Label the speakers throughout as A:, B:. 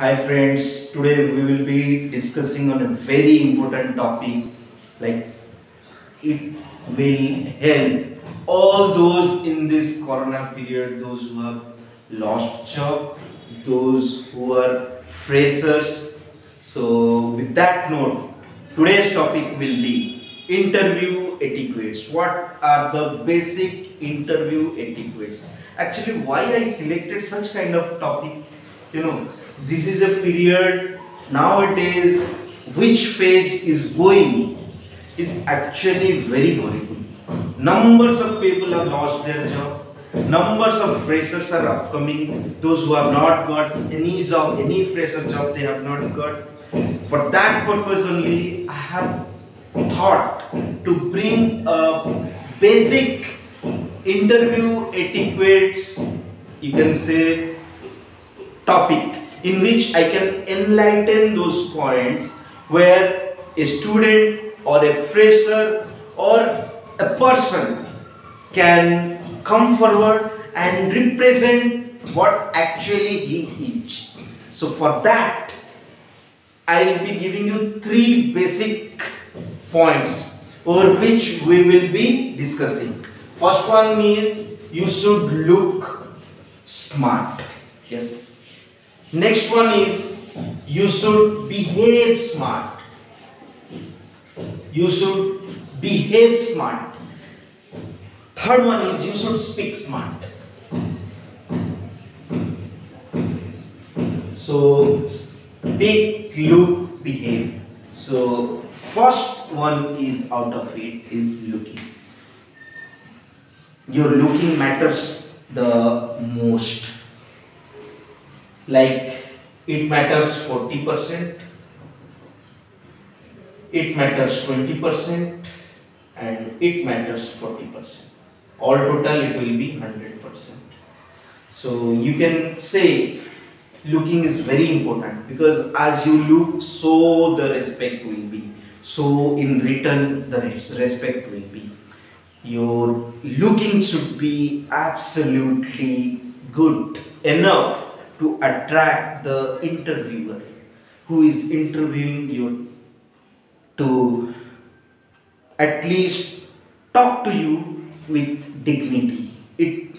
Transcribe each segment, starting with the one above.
A: Hi friends, today we will be discussing on a very important topic like it will help all those in this corona period, those who have lost job, those who are freshers. So with that note, today's topic will be interview etiquettes. What are the basic interview etiquettes? Actually, why I selected such kind of topic, you know, this is a period nowadays which phase is going is actually very horrible. Numbers of people have lost their job. Numbers of freshers are upcoming. Those who have not got any job, any fresher job, they have not got. For that purpose only, I have thought to bring a basic interview etiquettes, you can say, topic in which I can enlighten those points where a student or a fresher or a person can come forward and represent what actually he is. So for that, I will be giving you three basic points over which we will be discussing. First one is you should look smart. Yes. Next one is you should behave smart. You should behave smart. Third one is you should speak smart. So speak, look, behave. So first one is out of it is looking. Your looking matters the most. Like it matters 40%, it matters 20%, and it matters 40%. All total it will be 100%. So you can say looking is very important because as you look so the respect will be so in return the respect will be your looking should be absolutely good enough to attract the interviewer who is interviewing you to at least talk to you with dignity. It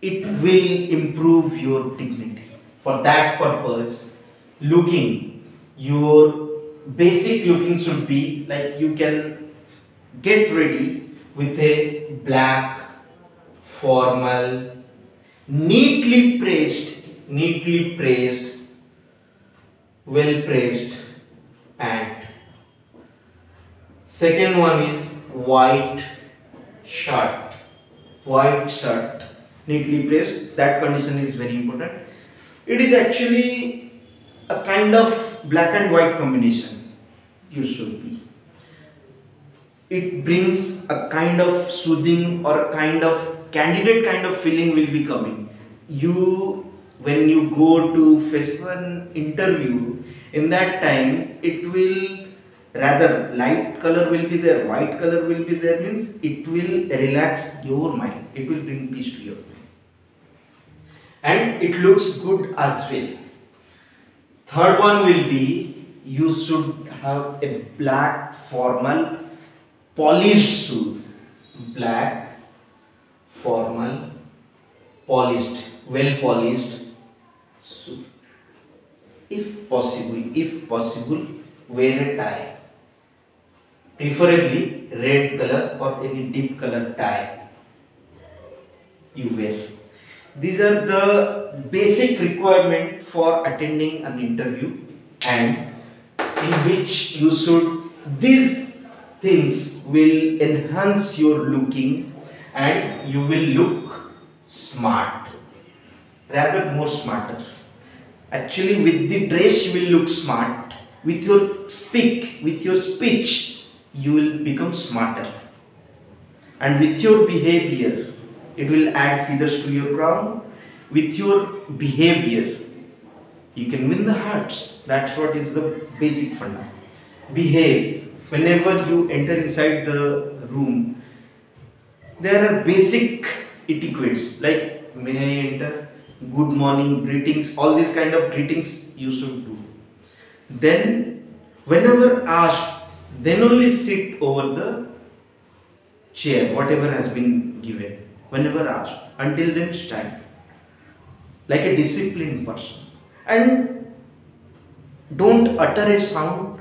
A: it will improve your dignity. For that purpose looking your basic looking should be like you can get ready with a black formal neatly pressed neatly pressed well pressed pant. Second one is white shirt. White shirt. Neatly pressed that condition is very important. It is actually a kind of black and white combination you should be. It brings a kind of soothing or kind of candidate kind of feeling will be coming. You when you go to face an interview in that time it will rather light color will be there white color will be there means it will relax your mind it will bring peace to your mind and it looks good as well. Third one will be you should have a black formal polished suit. Black formal polished, well polished suit. If possible, if possible, wear a tie. Preferably red color or any deep color tie you wear these are the basic requirement for attending an interview and in which you should these things will enhance your looking and you will look smart rather more smarter actually with the dress you will look smart. With your speak with your speech you will become smarter. And with your behavior it will add feathers to your crown. With your behavior you can win the hearts. That's what is the basic funda behave. Whenever you enter inside the room there are basic etiquettes. Like may I enter good morning greetings all these kind of greetings you should do. Then whenever asked then only sit over the chair whatever has been given whenever asked until then stand like a disciplined person. And don't utter a sound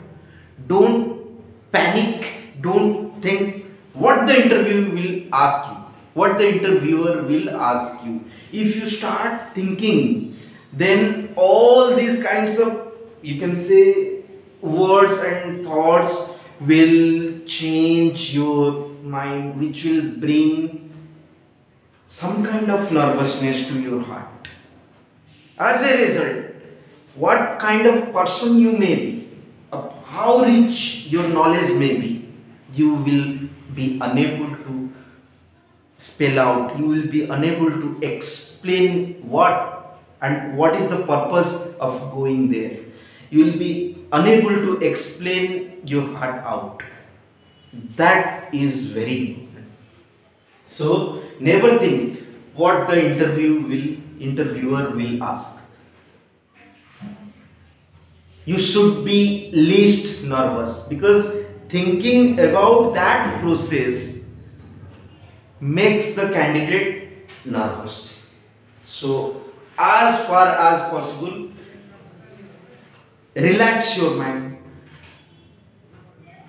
A: don't panic don't think what the interview will ask you what the interviewer will ask you. If you start thinking then all these kinds of you can say words and thoughts will change your mind which will bring some kind of nervousness to your heart. As a result what kind of person you may be how rich your knowledge may be you will be unable to spell out. You will be unable to explain what and what is the purpose of going there. You will be unable to explain your heart out. That is very important. So never think what the interview will interviewer will ask. You should be least nervous because thinking about that process makes the candidate nervous. So, as far as possible, relax your mind.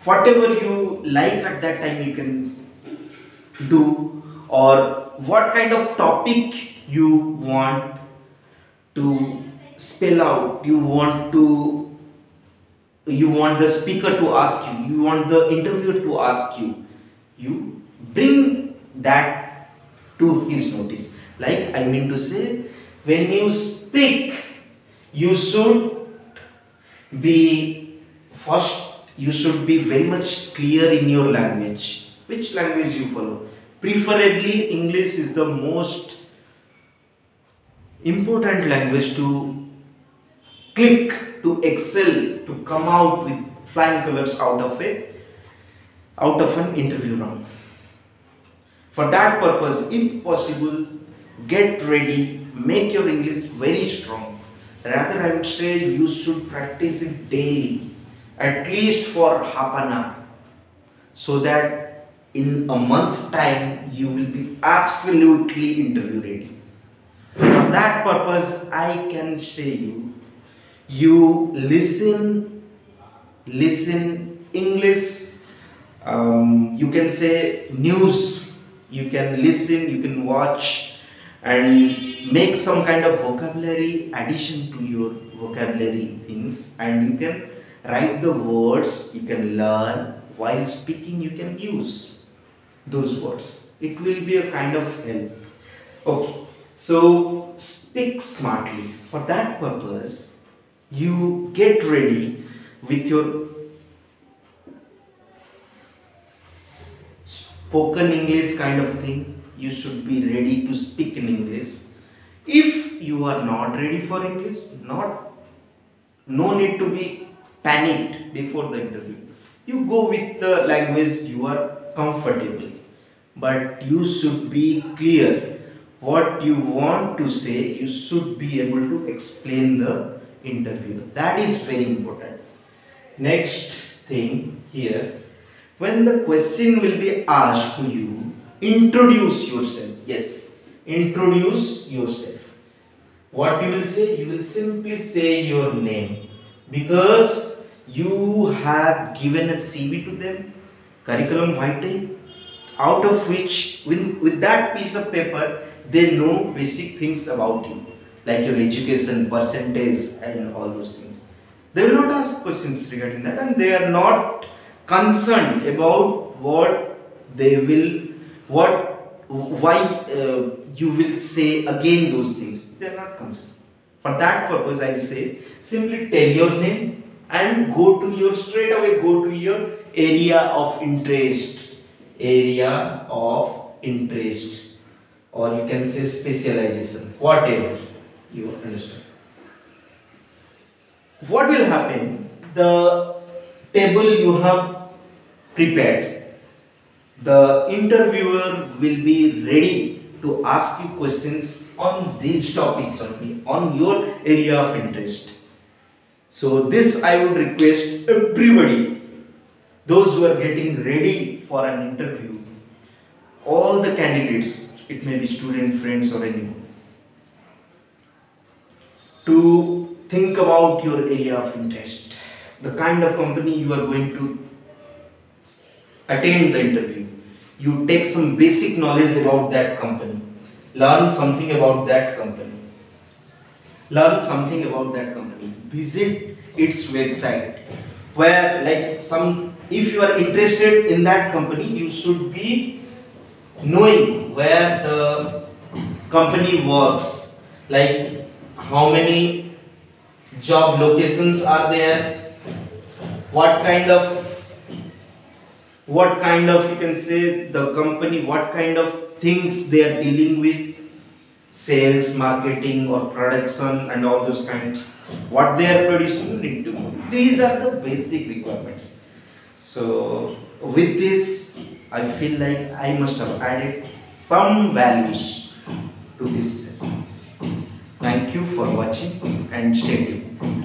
A: Whatever you like at that time, you can do, or what kind of topic you want to spell out, you want to you want the speaker to ask you, you want the interviewer to ask you, you bring that to his notice. Like I mean to say, when you speak, you should be first, you should be very much clear in your language. Which language you follow? Preferably, English is the most important language to click, to excel, to come out with flying colors out of a out of an interview round. For that purpose, if possible, get ready, make your English very strong. Rather, I would say you should practice it daily, at least for half an hour, so that in a month time you will be absolutely interview ready. For that purpose, I can say you, you listen, listen English, um, you can say news you can listen you can watch and make some kind of vocabulary addition to your vocabulary things. And you can write the words you can learn. While speaking you can use those words. It will be a kind of help. Okay. So speak smartly. For that purpose you get ready with your spoken English kind of thing. You should be ready to speak in English. If you are not ready for English, not no need to be panicked before the interview. You go with the language you are comfortable. But you should be clear what you want to say. You should be able to explain the interview. That is very important. Next thing here when the question will be asked to you introduce yourself. Yes introduce yourself. What you will say? You will simply say your name. Because you have given a cv to them curriculum vitae out of which with, with that piece of paper they know basic things about you like your education percentage and all those things. They will not ask questions regarding that and they are not concerned about what they will what why uh, you will say again those things. They are not concerned. For that purpose i will say simply tell your name and go to your straight away go to your area of interest. Area of interest. Or you can say specialization. Whatever you understand. What will happen? The table you have prepared. The interviewer will be ready to ask you questions on these topics only, on your area of interest. So this I would request everybody, those who are getting ready for an interview, all the candidates, it may be student friends or anyone, to think about your area of interest, the kind of company you are going to attend the interview. You take some basic knowledge about that company, learn something about that company, learn something about that company, visit its website where like some if you are interested in that company you should be knowing where the company works like how many job locations are there what kind of what kind of you can say the company what kind of things they are dealing with sales marketing or production and all those kinds. What they are producing you need to know. These are the basic requirements. So with this i feel like i must have added some values to this session. Thank you for watching and stay tuned